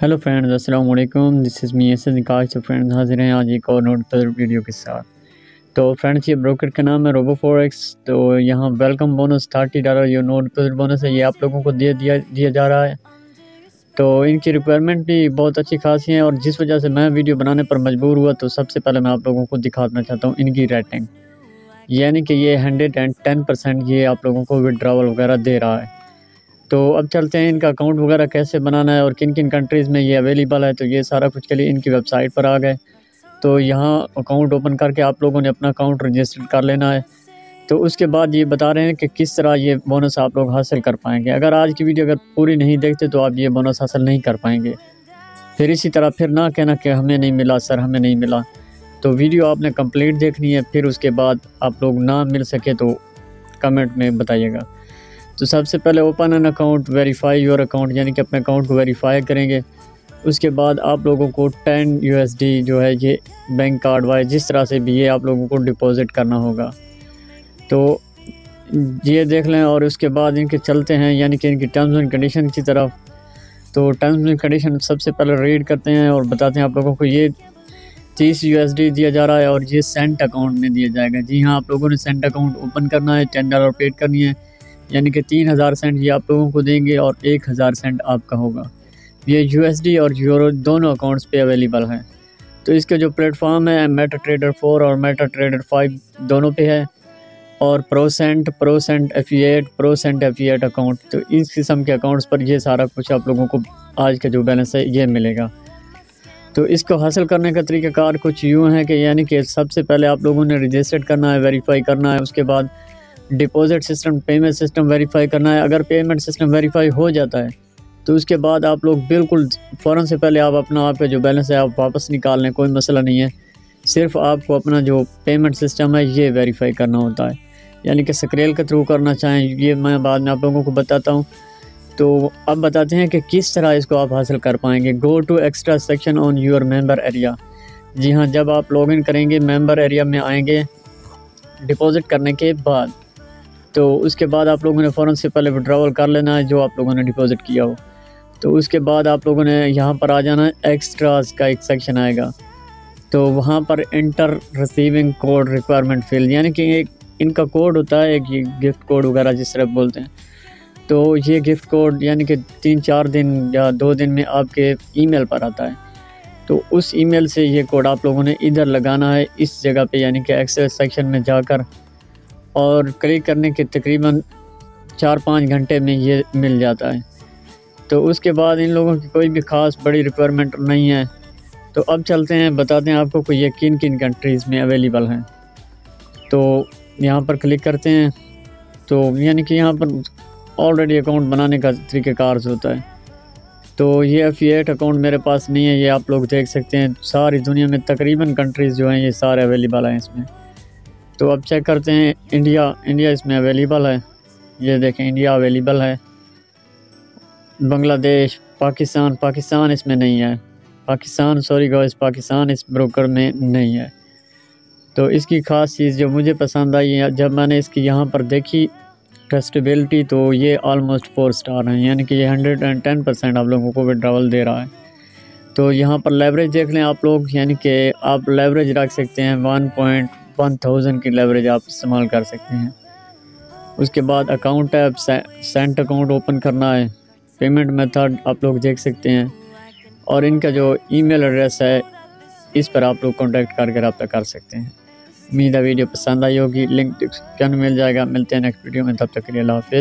Hello friends अस्सलाम वालेकुम this is me S Nikash तो फ्रेंड्स हाजिर हैं आज एक और नोट पर वीडियो के साथ तो फ्रेंड्स ये ब्रोकर का नाम है रोबो फोरेक्स तो यहाँ वेलकम बोनस थर्टी डॉलर जो नोट पर बोनस है ये आप लोगों को दे दिया दिया जा रहा है तो इनकी रिक्वायरमेंट भी बहुत अच्छी खासी है और जिस वजह से मैं वीडियो बनाने पर मजबूर हुआ तो सबसे पहले मैं आप लोगों को दिखाना चाहता हूँ इनकी रेटिंग यानी कि ये हंड्रेड एंड टेन परसेंट ये आप लोगों को विड्रावल वगैरह दे रहा है। तो अब चलते हैं इनका अकाउंट वगैरह कैसे बनाना है और किन किन कंट्रीज़ में ये अवेलेबल है तो ये सारा कुछ के लिए इनकी वेबसाइट पर आ गए। तो यहाँ अकाउंट ओपन करके आप लोगों ने अपना अकाउंट रजिस्टर कर लेना है। तो उसके बाद ये बता रहे हैं कि किस तरह ये बोनस आप लोग हासिल कर पाएँगे। अगर आज की वीडियो अगर पूरी नहीं देखते तो आप ये बोनस हासिल नहीं कर पाएँगे। फिर इसी तरह, फिर ना कहना कि हमें नहीं मिला, सर हमें नहीं मिला। तो वीडियो आपने कंप्लीट देखनी है, फिर उसके बाद आप लोग ना मिल सके तो कमेंट में बताइएगा। तो सबसे पहले open an account verify your account यानी कि अपने अकाउंट को वेरीफाई करेंगे। उसके बाद आप लोगों को टेन यूएसडी जो है ये बैंक कार्ड वाइज जिस तरह से भी ये आप लोगों को डिपॉज़िट करना होगा। तो ये देख लें और उसके बाद इनके चलते हैं, यानी कि इनकी टर्म्स एंड कंडीशन की तरफ़। तो टर्म्स एंड कंडीशन सबसे पहले रीड करते हैं और बताते हैं आप लोगों को ये तीस यू दिया जा रहा है और ये सेंट अकाउंट में दिया जाएगा। जी हाँ आप लोगों ने सेंट अकाउंट ओपन करना है टेन डॉलर पेड करनी है। यानी कि तीन हज़ार सेंट ये आप लोगों को देंगे और एक हज़ार सेंट आपका होगा। ये यूएसडी और यूरो दोनों अकाउंट्स पे अवेलेबल हैं। तो इसके जो प्लेटफॉर्म है मेटा ट्रेडर फोर और मेटा ट्रेडर फाइव दोनों पे है और प्रोसेंट प्रोसेंट एफिएट प्रोसेंट एफिएट अकाउंट तो इस किस्म के अकाउंट्स पर ये सारा कुछ आप लोगों को आज का जो बैलेंस है, ये मिलेगा। तो इसको हासिल करने का तरीक़ाकार कुछ यूँ है कि यानी कि सबसे पहले आप लोगों ने रजिस्टर्ड करना है वेरीफाई करना है, उसके बाद deposit system, payment system verify करना है। अगर पेमेंट सिस्टम वेरीफाई हो जाता है तो उसके बाद आप लोग बिल्कुल फ़ौर से पहले आप अपना आपका जो बैलेंस है, आप वापस निकाल लें, कोई मसला नहीं है। सिर्फ़ आपको अपना जो पेमेंट सिस्टम है, ये वेरीफाई करना होता है। यानी कि सक्रेल के थ्रू करना चाहें, ये मैं बाद में आप लोगों को बताता हूँ। तो अब बताते हैं कि किस तरह इसको आप हासिल कर पाएँगे। Go to extra section on your member area जी हाँ जब आप लॉगिन करेंगे मेंबर एरिया में आएँगे डिपॉज़िट करने के बाद। तो उसके बाद आप लोगों ने फ़ौर से पहले विड्रावल कर लेना है, जो आप लोगों ने डिपॉज़िट किया हो। तो उसके बाद आप लोगों ने यहाँ पर आ जाना है एक्स्ट्राज का एक सेक्शन आएगा। तो वहाँ पर enter receiving code requirement fill यानी कि एक, इनका कोड होता है, एक ये गिफ्ट कोड वगैरह जिस तरह बोलते हैं। तो ये गिफ्ट कोड यानी कि तीन चार दिन या दो दिन में आपके ईमेल पर आता है। तो उस ईमेल से ये कोड आप लोगों ने इधर लगाना है, इस जगह पे, यानी कि एक्सेस सेक्शन में जाकर और क्लिक करने के तकरीबन चार पाँच घंटे में ये मिल जाता है। तो उसके बाद इन लोगों की कोई भी ख़ास बड़ी रिक्वायरमेंट नहीं है। तो अब चलते हैं, बताते हैं आपको कोई ये किन किन कंट्रीज़ में अवेलेबल हैं। तो यहाँ पर क्लिक करते हैं। तो यानी कि यहाँ पर ऑलरेडी अकाउंट बनाने का तरीक़ाकार होता है। तो ये एफिएट अकाउंट मेरे पास नहीं है, ये आप लोग देख सकते हैं। सारी दुनिया में तकरीबन कंट्रीज़ जो हैं, ये सारे अवेलेबल हैं इसमें। तो अब चेक करते हैं इंडिया इंडिया इसमें अवेलेबल है। ये देखें इंडिया अवेलेबल है। बांग्लादेश पाकिस्तान पाकिस्तान इसमें नहीं है। पाकिस्तान सॉरी गॉस पाकिस्तान इस ब्रोकर में नहीं है। तो इसकी ख़ास चीज़ जो मुझे पसंद आई है जब मैंने इसकी यहाँ पर देखी ट्रस्टेबिलिटी तो ये ऑलमोस्ट फोर स्टार हैं। यानी कि ये हंड्रेड एंड टेन परसेंट आप लोगों को विड्रावल दे रहा है। तो यहाँ पर लेवरेज देख लें आप लोग, यानी कि आप लेवरेज रख सकते हैं वन पॉइंट वन थाउज़ेंड की लेवरेज आप इस्तेमाल कर सकते हैं। उसके बाद अकाउंट है सेंट अकाउंट ओपन करना है। पेमेंट मेथड आप लोग देख सकते हैं। और इनका जो ईमेल एड्रेस है, इस पर आप लोग कॉन्टेक्ट करके रब्ता कर सकते हैं। उम्मीद है वीडियो पसंद आई होगी। लिंक डिस्क्रिप्शन मिल जाएगा। मिलते हैं नेक्स्ट वीडियो में। तब तक के लिए हाफिज़।